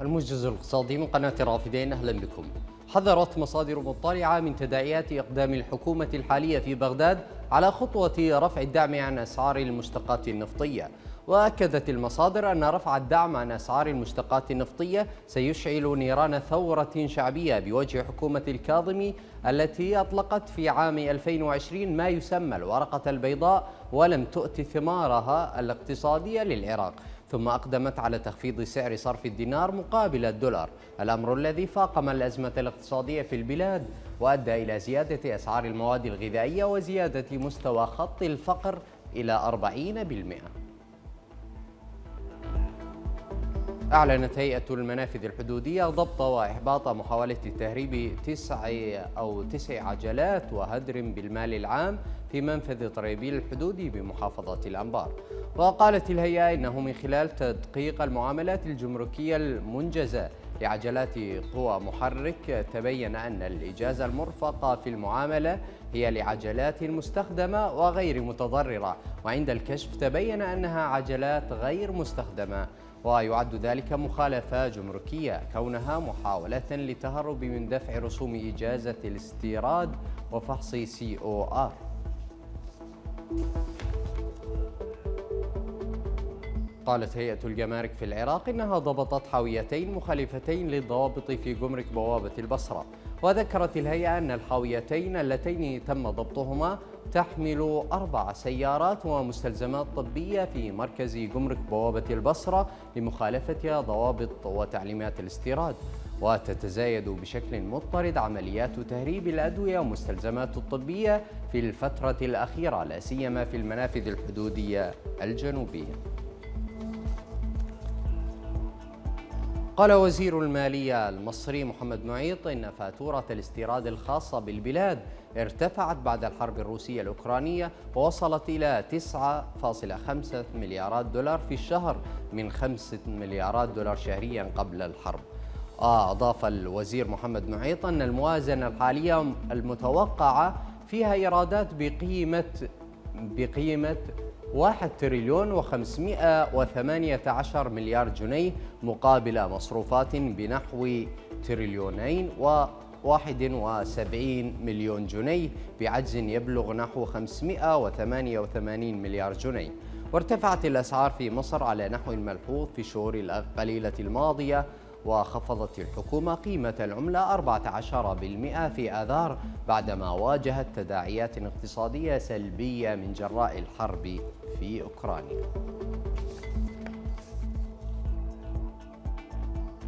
الموجز الاقتصادي من قناة رافدين أهلا بكم. حذرت مصادر مطلعة من تداعيات إقدام الحكومة الحالية في بغداد على خطوة رفع الدعم عن أسعار المشتقات النفطية. وأكدت المصادر أن رفع الدعم عن أسعار المشتقات النفطية سيشعل نيران ثورة شعبية بوجه حكومة الكاظمي التي أطلقت في عام 2020 ما يسمى الورقة البيضاء ولم تؤت ثمارها الاقتصادية للعراق. ثم أقدمت على تخفيض سعر صرف الدينار مقابل الدولار الأمر الذي فاقم الأزمة الاقتصادية في البلاد وأدى إلى زيادة أسعار المواد الغذائية وزيادة مستوى خط الفقر إلى 40% أعلنت هيئة المنافذ الحدودية ضبط وإحباط محاولة تهريب تسع أو تسع عجلات وهدر بالمال العام في منفذ طريبيل الحدودي بمحافظة الأنبار. وقالت الهيئة إنه من خلال تدقيق المعاملات الجمركية المنجزة لعجلات قوى محرك تبين أن الإجازة المرفقة في المعاملة هي لعجلات مستخدمة وغير متضررة وعند الكشف تبين أنها عجلات غير مستخدمة ويعد ذلك مخالفة جمركية كونها محاولة للتهرب من دفع رسوم إجازة الاستيراد وفحص COR قالت هيئة الجمارك في العراق إنها ضبطت حاويتين مخالفتين للضوابط في جمرك بوابة البصرة. وذكرت الهيئة أن الحاويتين اللتين تم ضبطهما تحمل أربع سيارات ومستلزمات طبية في مركز جمرك بوابة البصرة لمخالفتها ضوابط وتعليمات الاستيراد. وتتزايد بشكل مضطرد عمليات تهريب الأدوية والمستلزمات الطبية في الفترة الأخيرة لا سيما في المنافذ الحدودية الجنوبية. قال وزير المالية المصري محمد معيط إن فاتورة الاستيراد الخاصة بالبلاد ارتفعت بعد الحرب الروسية الأوكرانية ووصلت إلى 9.5 مليارات دولار في الشهر من 5 مليارات دولار شهريا قبل الحرب. أضاف الوزير محمد معيط أن الموازنة الحالية المتوقعة فيها إيرادات بقيمة بقيمة واحد تريليون و518 مليار جنيه مقابل مصروفات بنحو تريليونين و 71 مليون جنيه بعجز يبلغ نحو 588 مليار جنيه. وارتفعت الأسعار في مصر على نحو ملحوظ في الشهور القليلة الماضية وخفضت الحكومة قيمة العملة 14% في آذار بعدما واجهت تداعيات اقتصادية سلبية من جراء الحرب في أوكرانيا.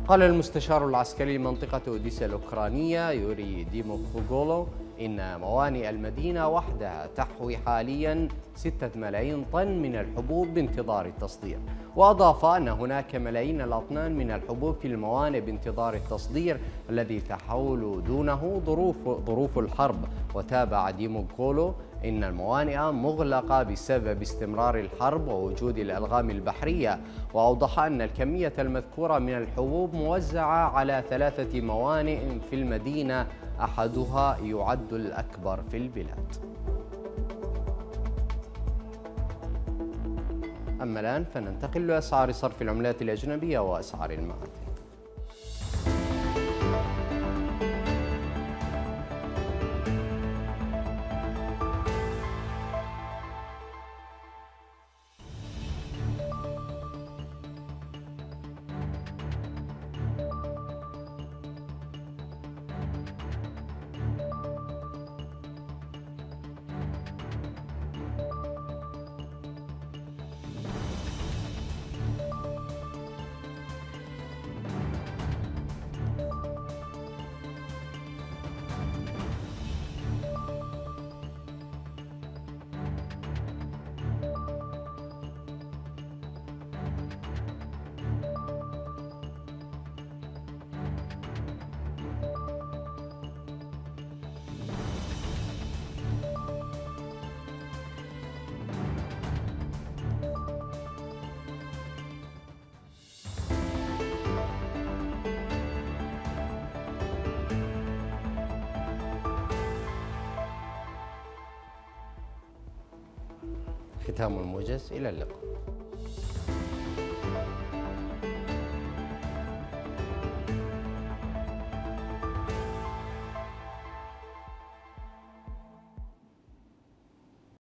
قال المستشار العسكري لمنطقة أوديسا الأوكرانية يوري ديموفوغولو إن موانئ المدينة وحدها تحوي حاليا ستة ملايين طن من الحبوب بانتظار التصدير. وأضاف أن هناك ملايين الأطنان من الحبوب في الموانئ بانتظار التصدير الذي تحول دونه ظروف ظروف الحرب. وتابع ديموكولو إن الموانئ مغلقة بسبب استمرار الحرب ووجود الألغام البحرية وأوضح أن الكمية المذكورة من الحبوب موزعة على ثلاثة موانئ في المدينة أحدها يعد الأكبر في البلاد. أما الآن فننتقل لأسعار صرف العملات الأجنبية وأسعار المعادن. ختام الموجز إلى اللقاء.